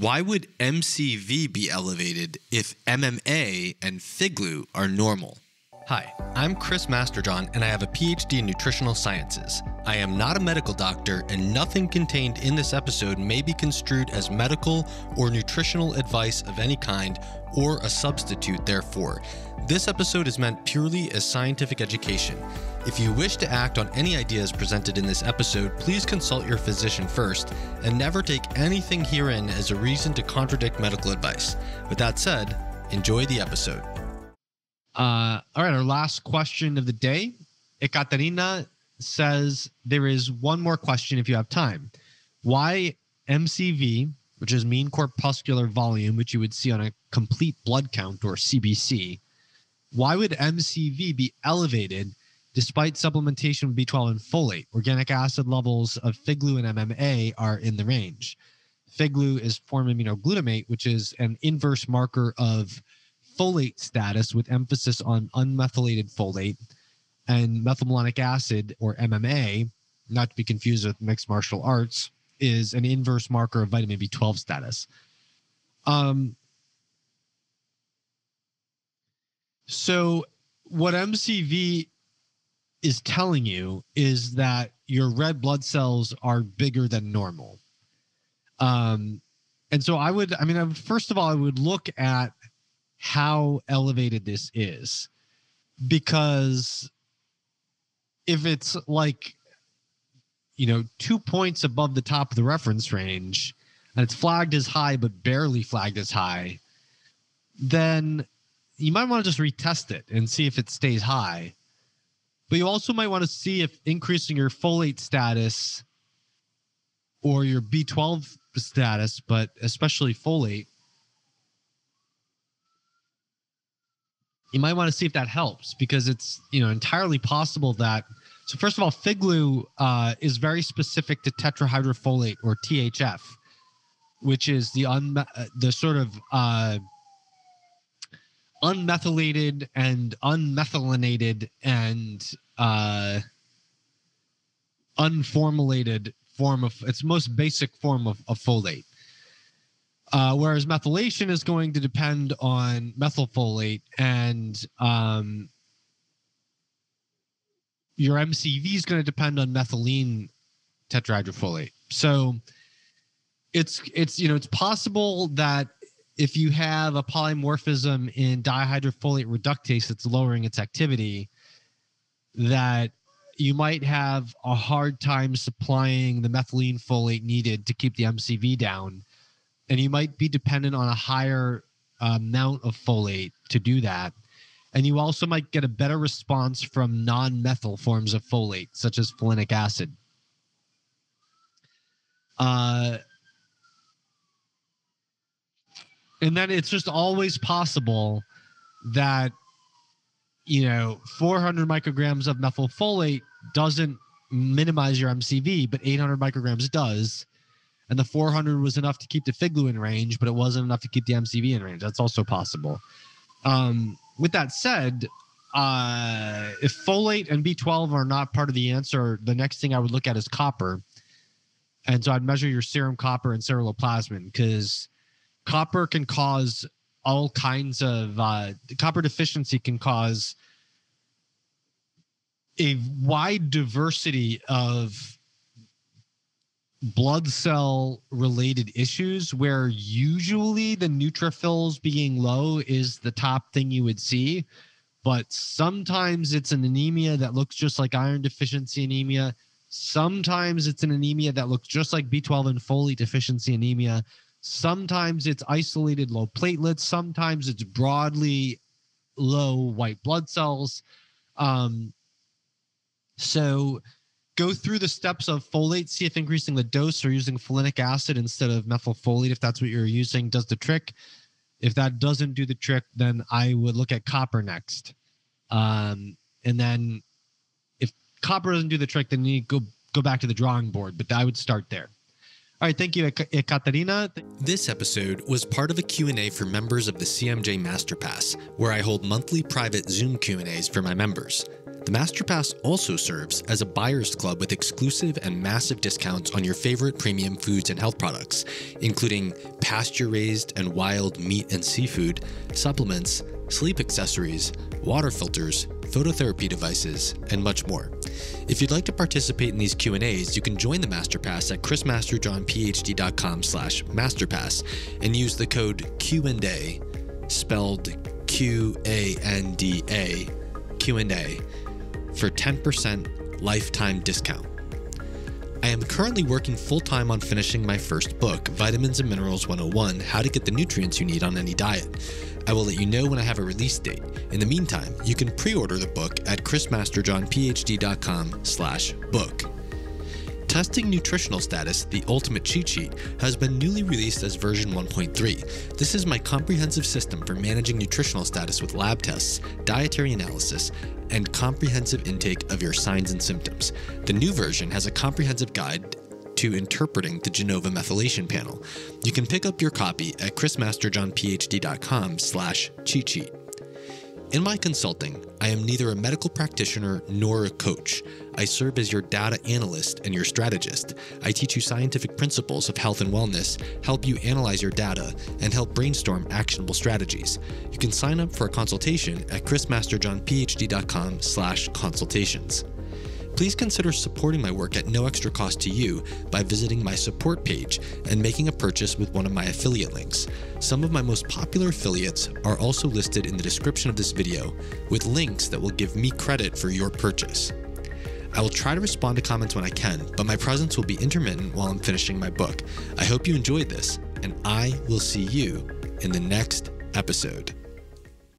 Why would MCV be elevated if MMA and FIGlu are normal? Hi, I'm Chris Masterjohn, and I have a PhD in nutritional sciences. I am not a medical doctor, and nothing contained in this episode may be construed as medical or nutritional advice of any kind or a substitute therefore. This episode is meant purely as scientific education. If you wish to act on any ideas presented in this episode, please consult your physician first and never take anything herein as a reason to contradict medical advice. With that said, enjoy the episode. Uh, all right, our last question of the day. Ekaterina says there is one more question if you have time. Why MCV, which is mean corpuscular volume, which you would see on a complete blood count or CBC, why would MCV be elevated despite supplementation with B12 and folate? Organic acid levels of FIGlu and MMA are in the range. FIGlu is formiminoglutamate, which is an inverse marker of folate status with emphasis on unmethylated folate and methylmalonic acid or MMA, not to be confused with mixed martial arts, is an inverse marker of vitamin B12 status. Um, so, what MCV is telling you is that your red blood cells are bigger than normal. Um, and so I would, I mean, I would, first of all, I would look at how elevated this is. Because if it's like you know two points above the top of the reference range and it's flagged as high but barely flagged as high then you might want to just retest it and see if it stays high. But you also might want to see if increasing your folate status or your b12 status but especially folate you might want to see if that helps because it's you know entirely possible that so first of all FIGlu uh, is very specific to tetrahydrofolate or thf which is the un the sort of uh, unmethylated and unmethylated and uh, unformylated form of its most basic form of, of folate uh, whereas methylation is going to depend on methylfolate and um, your MCV is going to depend on methylene tetrahydrofolate. So it's it's you know it's possible that if you have a polymorphism in dihydrofolate reductase that's lowering its activity, that you might have a hard time supplying the methylene folate needed to keep the MCV down and you might be dependent on a higher uh, amount of folate to do that. And you also might get a better response from non methyl forms of folate, such as folinic acid. Uh, and then it's just always possible that, you know, 400 micrograms of methylfolate doesn't minimize your MCV, but 800 micrograms does and the 400 was enough to keep the FIGlu in range, but it wasn't enough to keep the MCV in range. That's also possible. Um, with that said, uh, if folate and B12 are not part of the answer, the next thing I would look at is copper. And so I'd measure your serum copper and ceruloplasmin because copper can cause all kinds of uh, copper deficiency can cause a wide diversity of blood cell related issues where usually the neutrophils being low is the top thing you would see but sometimes it's an anemia that looks just like iron deficiency anemia. Sometimes it's an anemia that looks just like b12 and folate deficiency anemia. Sometimes it's isolated low platelets. Sometimes it's broadly low white blood cells. Um, so go through the steps of folate, see if increasing the dose or using folinic acid instead of methylfolate, if that's what you're using, does the trick. If that doesn't do the trick, then I would look at copper next. Um, and then if copper doesn't do the trick, then you go go back to the drawing board. But I would start there. All right, thank you, Ekaterina. This episode was part of a Q&A for members of the CMJ Masterpass, where I hold monthly private Zoom Q&As for my members. The MasterPass also serves as a buyer's club with exclusive and massive discounts on your favorite premium foods and health products, including pasture raised and wild meat and seafood, supplements, sleep accessories, water filters, phototherapy devices, and much more. If you'd like to participate in these Q&As, you can join the Masterpass at chrismasterjohnphd.com slash masterpass and use the code Q&A, spelled Q-A-N-D-A, Q&A, for 10% lifetime discount. I am currently working full time on finishing my first book, Vitamins and Minerals 101 How to Get the Nutrients You Need on Any Diet. I will let you know when I have a release date. In the meantime, you can pre-order the book at chrismasterjohnphd.com slash book. Testing Nutritional Status, the Ultimate Cheat Sheet, has been newly released as version 1.3. This is my comprehensive system for managing nutritional status with lab tests, dietary analysis, and comprehensive intake of your signs and symptoms. The new version has a comprehensive guide to interpreting the Genova methylation panel. You can pick up your copy at chrismasterjohnphd.com slash cheat sheet. In my consulting, I am neither a medical practitioner nor a coach. I serve as your data analyst and your strategist. I teach you scientific principles of health and wellness, help you analyze your data, and help brainstorm actionable strategies. You can sign up for a consultation at chrismasterjohnphd.com slash consultations please consider supporting my work at no extra cost to you by visiting my support page and making a purchase with one of my affiliate links. Some of my most popular affiliates are also listed in the description of this video with links that will give me credit for your purchase. I will try to respond to comments when I can, but my presence will be intermittent while I'm finishing my book. I hope you enjoyed this, and I will see you in the next episode.